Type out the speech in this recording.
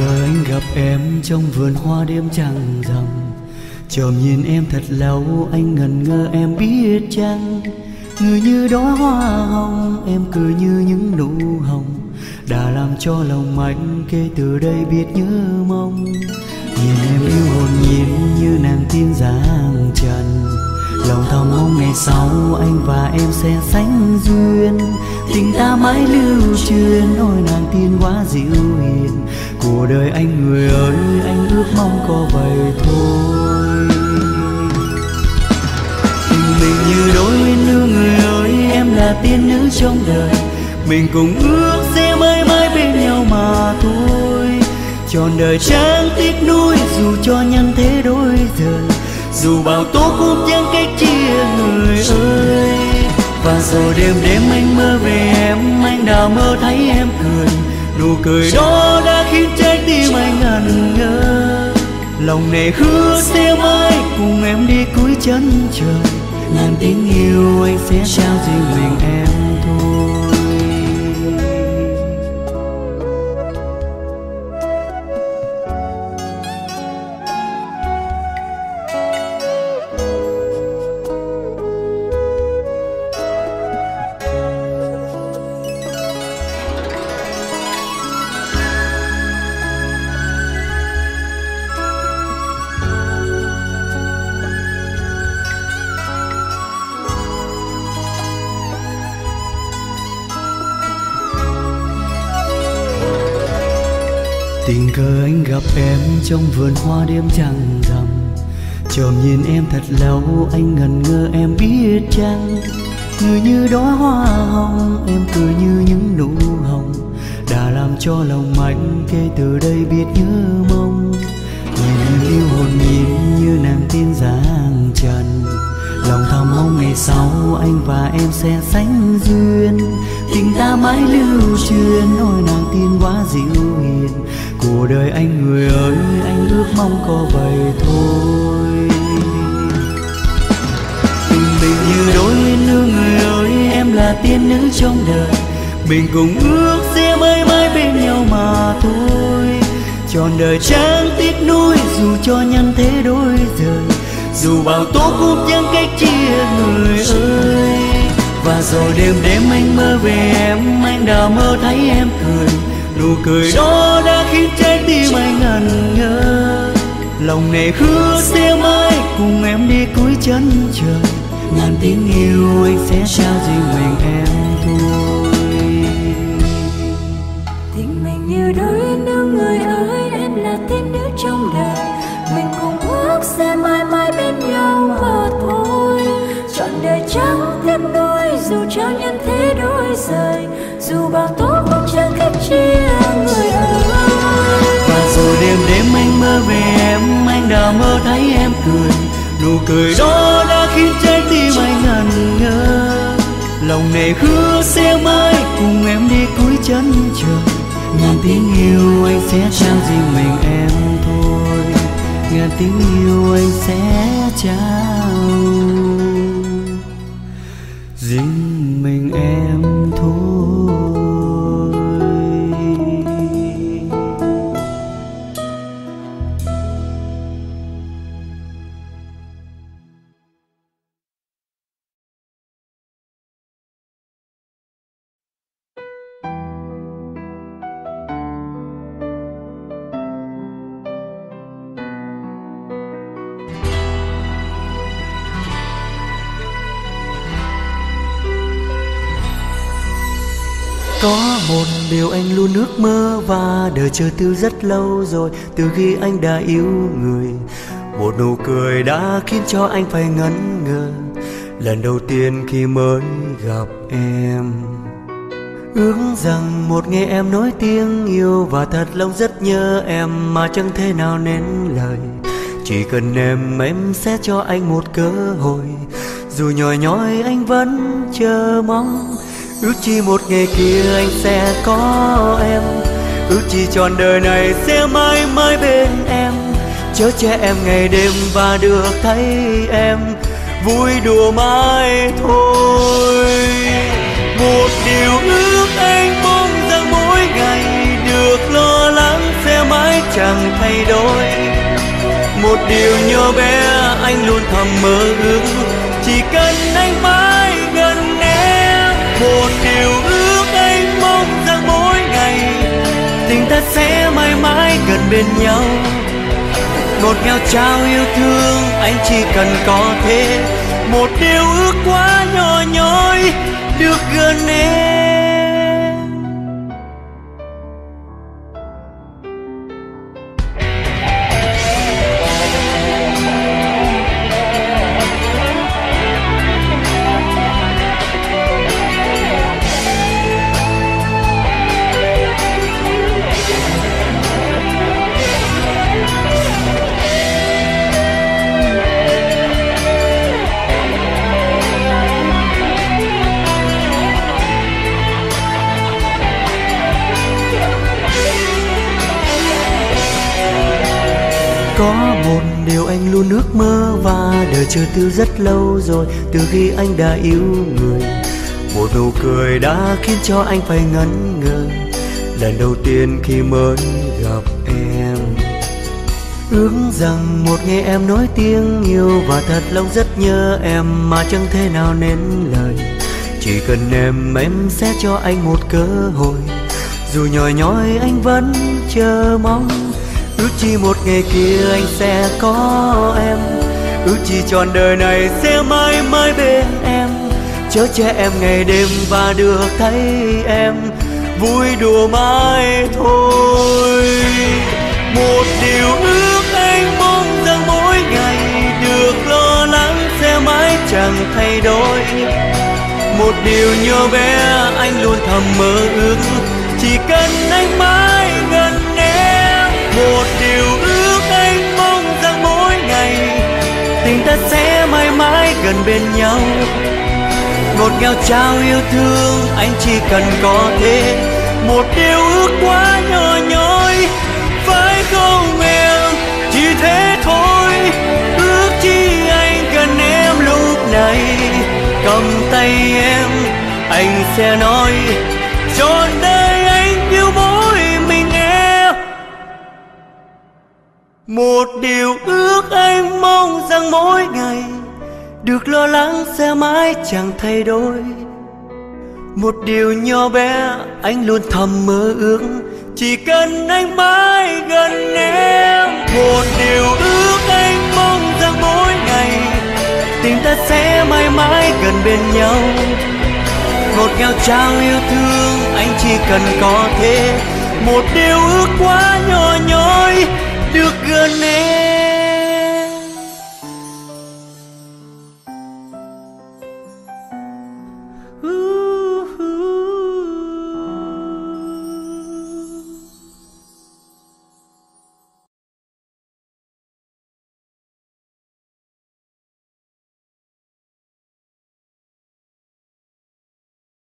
cờ anh gặp em trong vườn hoa đêm trăng rằm. Chòm nhìn em thật lâu anh ngần ngơ, em biết chăng? Người như đóa hoa hồng, em cười như những nụ hồng. Đã làm cho lòng anh kể từ đây biết nhớ mong. Nhìn em yêu hồn nhiên như nàng tiên dáng trời ngày sau anh và em sẽ sánh duyên. Tình ta mãi lưu truyền, ôi nàng tiên quá dịu hiền. Của đời anh, người ơi, anh ước mong có vậy thôi. Tình mình như đôi nữ, người ơi, em là tiên nữ trong đời. Mình cùng ước sẽ mãi mãi bên nhau mà thôi. Trọn đời chẳng tiếc nuối, dù cho nhân thế đôi rời dù bao tố cũng chẳng cách chia người ơi. Và rồi đêm đêm anh mơ về em, anh đã mơ thấy em cười. Nụ cười đó đã khiến trái tim anh ngẩn ngơ. Lòng này hứa sẽ mãi cùng em đi cuối chân trời. Ngàn tình yêu anh sẽ trao riêng mình em thôi. Tình cờ anh gặp em trong vườn hoa đêm trăng rằm. Chòm nhìn em thật lâu anh ngần ngơ, em biết chăng? Người như đóa hoa hồng, em cười như những nụ hồng. Đã làm cho lòng anh kể từ đây biết nhớ mong. Người yêu hồn nhiên như nàng tiên dáng trần. Lòng thầm mong ngày sau, anh và em sẽ sánh duyên. Tình ta mãi lưu truyền, ôi nàng tiên quá dịu hiền đời anh người ơi, anh ước mong có vậy thôi. Tình mình như đôi nữ người ơi, em là tiên nữ trong đời. Mình cùng ước sẽ mãi mãi bên nhau mà thôi. Trọn đời chẳng tiếc nuối, dù cho nhân thế đôi rời. Dù bao tố cũng chẳng cách chia người ơi. Và rồi đêm đêm anh mơ về em, anh đã mơ thấy em cười nụ cười. Đó đã khiến trái tim anh ngẩn ngơ. Lòng này hứa sẽ mãi cùng em đi cuối chân trời. Ngàn tiếng yêu anh sẽ trao riêng mình em thôi. Tình mình như đôi nữ người chẳng tiếc nuối dù cho nhân thế đôi rời dù bao tố cũng chẳng cách chia người ơi. Và rồi đêm đêm anh mơ về em, anh đã mơ thấy em cười. Nụ cười đó đã khiến trái tim anh ngẩn ngơ. Lòng này hứa sẽ mãi cùng em đi cuối chân trời. Ngàn tiếng yêu anh sẽ trao riêng mình em thôi. Ngàn tiếng yêu anh sẽ trao riêng mình em thôi. Có một điều anh luôn ước mơ và đợi chờ từ rất lâu rồi. Từ khi anh đã yêu người, Một nụ cười đã khiến cho anh phải ngẩn ngơ. Lần đầu tiên khi mới gặp em, Ước rằng một ngày em nói tiếng yêu Và thật lòng rất nhớ em. Mà chẳng thể nào nên lời, Chỉ cần em em sẽ cho anh một cơ hội. Dù nhòi nhói anh vẫn chờ mong Ước chi một ngày kia anh sẽ có em. Ước chi trọn đời này sẽ mãi mãi bên em. Chớ che em ngày đêm và được thấy em. Vui đùa mãi thôi. Một điều ước anh mong rằng mỗi ngày Được lo lắng sẽ mãi chẳng thay đổi. Một điều nhỏ bé anh luôn thầm mơ ước. Chỉ cần anh mãi ta sẽ mãi mãi gần bên nhau. Ngọt ngào trao yêu thương, anh chỉ cần có thế. Một điều ước quá nhỏ nhói được gần em có một điều anh luôn ước mơ và đợi chờ từ rất lâu rồi. Từ khi anh đã yêu người, một nụ cười đã khiến cho anh phải ngẩn ngơ. Lần đầu tiên khi mới gặp em, ước rằng một ngày em nói tiếng yêu và thật lòng rất nhớ em mà chẳng thể nào nên lời. Chỉ cần em em sẽ cho anh một cơ hội. Dù nhòi nhói anh vẫn chờ mong ước chi một ngày kia anh sẽ có em. Ước chi trọn đời này sẽ mãi mãi bên em. Chở che em ngày đêm và được thấy em. Vui đùa mãi thôi. Một điều ước anh mong rằng mỗi ngày được lo lắng sẽ mãi chẳng thay đổi. Một điều nhỏ bé, anh luôn thầm mơ ước. Chỉ cần anh mãi ta sẽ mãi mãi gần bên nhau. Ngọt ngào trao yêu thương, anh chỉ cần có thế. Một điều ước quá nhỏ nhoi, phải không em? Chỉ thế thôi, ước chi anh cần em lúc này. Cầm tay em, anh sẽ nói, trọn đời một điều ước anh mong rằng mỗi ngày được lo lắng sẽ mãi chẳng thay đổi. Một điều nhỏ bé anh luôn thầm mơ ước, chỉ cần anh mãi gần em. Một điều ước anh mong rằng mỗi ngày tình ta sẽ mãi mãi gần bên nhau. Ngọt ngào trao yêu thương anh chỉ cần có thế. Một điều ước quá nhỏ nhói được gần em.